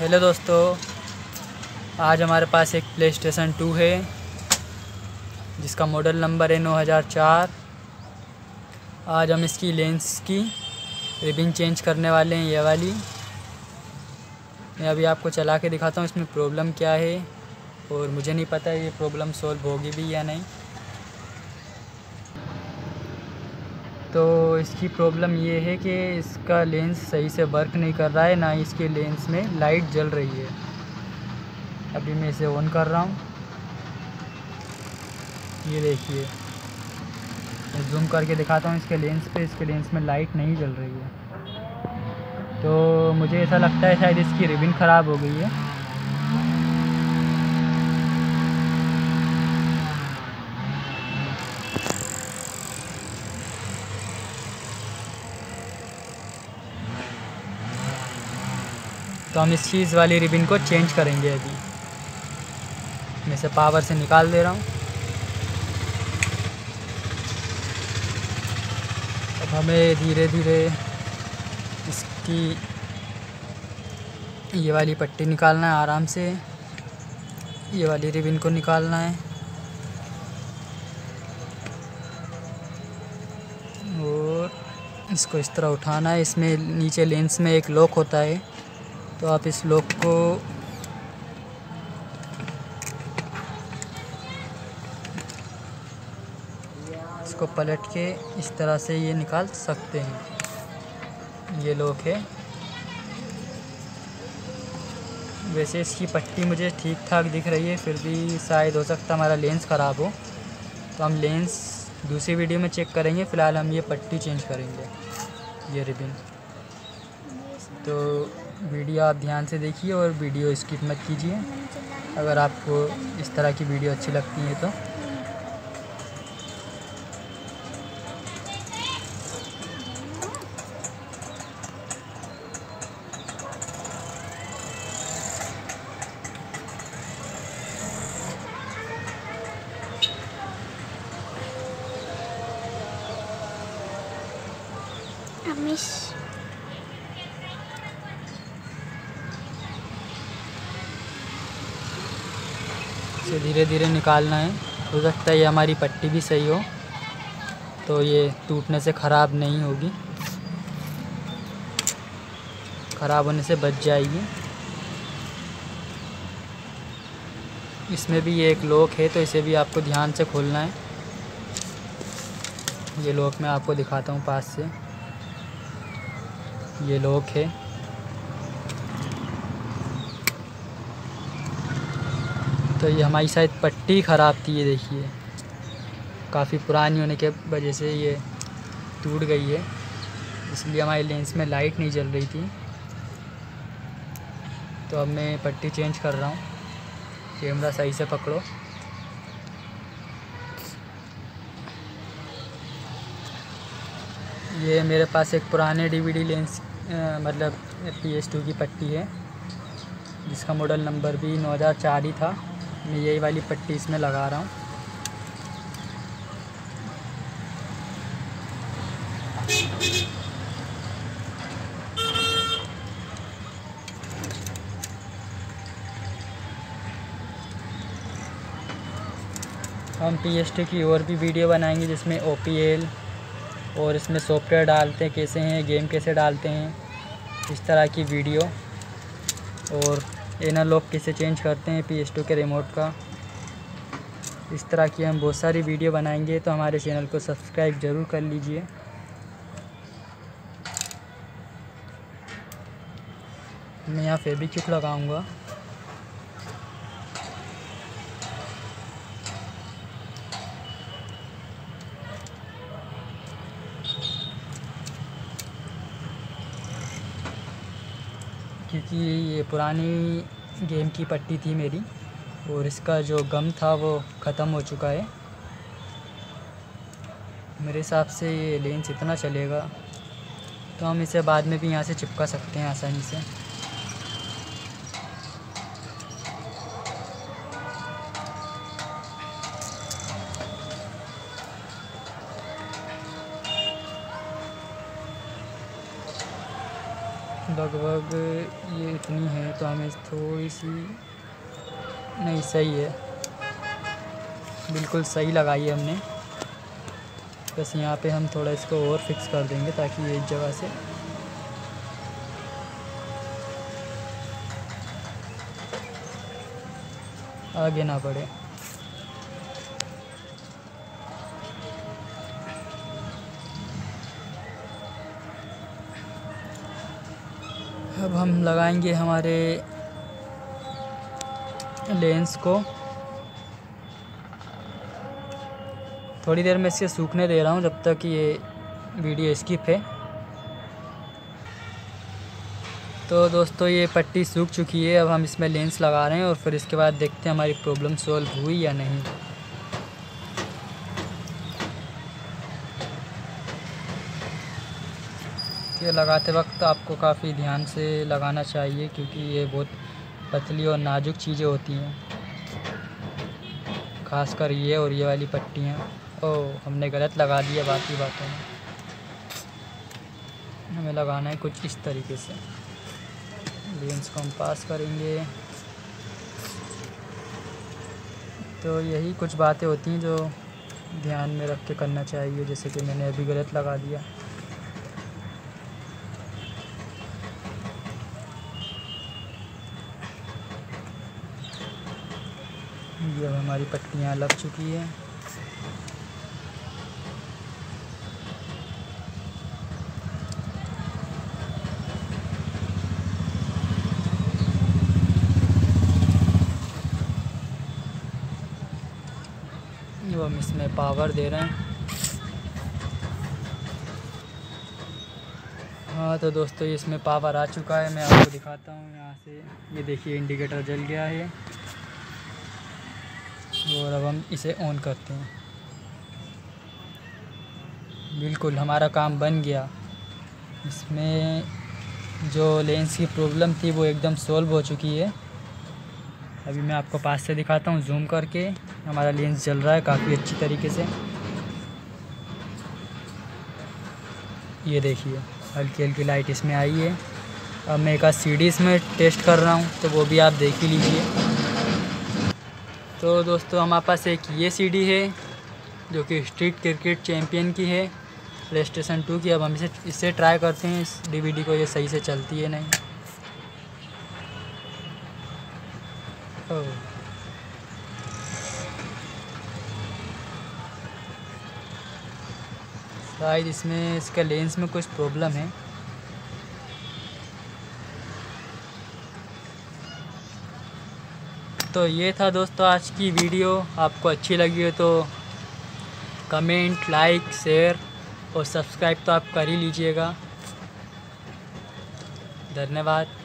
Hello दोस्तों, आज हमारे पास एक प्ले स्टेशन टू है, जिसका मॉडल नंबर है नौ हज़ार चार। आज हम इसकी लेंस की रिबिन चेंज करने वाले हैं, ये वाली। मैं अभी आपको चला के दिखाता हूँ, इसमें प्रॉब्लम क्या है, और मुझे नहीं पता ये प्रॉब्लम सॉल्व होगी भी या नहीं। तो इसकी प्रॉब्लम ये है कि इसका लेंस सही से वर्क नहीं कर रहा है, ना इसके लेंस में लाइट जल रही है। अभी मैं इसे ऑन कर रहा हूँ। ये देखिए, मैं जूम करके दिखाता हूँ इसके लेंस पे, इसके लेंस में लाइट नहीं जल रही है। तो मुझे ऐसा लगता है शायद इसकी रिबिन ख़राब हो गई है। तो हम इस चीज़ वाली रिबिन को चेंज करेंगे अभी। मैं इसे पावर से निकाल दे रहा हूँ। अब हमें धीरे धीरे इसकी ये वाली पट्टी निकालना है, आराम से। ये वाली रिबिन को निकालना है। और इसको इस तरह उठाना है। इसमें नीचे लेंस में एक लॉक होता है। तो आप इस लॉक को इसको पलट के इस तरह से ये निकाल सकते हैं। ये लॉक है। वैसे इसकी पट्टी मुझे ठीक ठाक दिख रही है, फिर भी शायद हो सकता हमारा लेंस ख़राब हो। तो हम लेंस दूसरी वीडियो में चेक करेंगे, फ़िलहाल हम ये पट्टी चेंज करेंगे। ये रिबिन। तो वीडियो आप ध्यान से देखिए और वीडियो स्किप मत कीजिए। अगर आपको इस तरह की वीडियो अच्छी लगती है तो। अमिश इसे धीरे धीरे निकालना है। हो सकता है ये हमारी पट्टी भी सही हो तो ये टूटने से ख़राब नहीं होगी। ख़राब होने से बच जाएगी। इसमें भी ये एक लॉक है तो इसे भी आपको ध्यान से खोलना है। ये लॉक मैं आपको दिखाता हूँ पास से। ये लॉक है। तो ये हमारी शायद पट्टी ख़राब थी ये देखिए। काफ़ी पुरानी होने के वजह से ये टूट गई है। इसलिए हमारे लेंस में लाइट नहीं जल रही थी। तो अब मैं पट्टी चेंज कर रहा हूँ। कैमरा सही से पकड़ो। ये मेरे पास एक पुराने डीवीडी लेंस अ, मतलब पी एस टू की पट्टी है। जिसका मॉडल नंबर भी नौ हज़ार चार ही था। मैं यही वाली पट्टी इसमें लगा रहा हूँ। हम पी एस टी की और भी वीडियो बनाएँगे जिसमें ओ पी एल और इसमें सॉफ्टवेयर डालते हैं, कैसे हैं गेम कैसे डालते हैं, इस तरह की वीडियो और एनालॉग कैसे चेंज करते हैं पी के रिमोट का। इस तरह की हम बहुत सारी वीडियो बनाएँगे तो हमारे चैनल को सब्सक्राइब ज़रूर कर लीजिए। मैं यहाँ फेबिक्विक लगाऊँगा। क्योंकि ये पुरानी गेम की पट्टी थी मेरी और इसका जो गम था वो ख़त्म हो चुका है। मेरे हिसाब से ये लेंस इतना चलेगा तो हम इसे बाद में भी यहाँ से चिपका सकते हैं आसानी से। लगभग ये इतनी है तो हमें थोड़ी सी नहीं, सही है। बिल्कुल सही लगाई है हमने। बस यहाँ पे हम थोड़ा इसको और फिक्स कर देंगे ताकि ये इस जगह से आगे ना बढ़े। अब हम लगाएँगे हमारे लेंस को। थोड़ी देर में इसे सूखने दे रहा हूँ जब तक ये वीडियो स्किप है। तो दोस्तों, ये पट्टी सूख चुकी है। अब हम इसमें लेंस लगा रहे हैं और फिर इसके बाद देखते हैं हमारी प्रॉब्लम सॉल्व हुई या नहीं। ये लगाते वक्त आपको काफ़ी ध्यान से लगाना चाहिए क्योंकि ये बहुत पतली और नाजुक चीज़ें होती हैं। खासकर ये और ये वाली पट्टियाँ। ओ हमने गलत लगा दिया बाकी बातों में। हमें लगाना है कुछ इस तरीके से। लेंस को हम पास करेंगे। तो यही कुछ बातें होती हैं जो ध्यान में रख के करना चाहिए, जैसे कि मैंने अभी गलत लगा दिया। ये अब हमारी पट्टियाँ लग चुकी है। वो हम इसमें पावर दे रहे हैं। हाँ तो दोस्तों, इसमें पावर आ चुका है। मैं आपको दिखाता हूँ यहाँ से। ये देखिए, इंडिकेटर जल गया है। और अब हम इसे ऑन करते हैं। बिल्कुल, हमारा काम बन गया। इसमें जो लेंस की प्रॉब्लम थी, वो एकदम सॉल्व हो चुकी है। अभी मैं आपको पास से दिखाता हूँ जूम करके। हमारा लेंस जल रहा है काफ़ी अच्छी तरीके से। ये देखिए, हल्की हल्की लाइट इसमें आई है। अब मैं एक आध सी इसमें टेस्ट कर रहा हूँ तो वो भी आप देख ही लीजिए। तो दोस्तों, हमारे पास एक ये सीडी है, जो कि स्ट्रीट क्रिकेट चैम्पियन की है। प्ले स्टेशन टू की, अब हम इसे इससे ट्राई करते हैं। इस डीवीडी को ये सही से चलती है नहीं। ओह शायद इसमें, इसका लेंस में कुछ प्रॉब्लम है। तो ये था दोस्तों आज की वीडियो। आपको अच्छी लगी हो तो कमेंट, लाइक, शेयर और सब्सक्राइब तो आप कर ही लीजिएगा। धन्यवाद।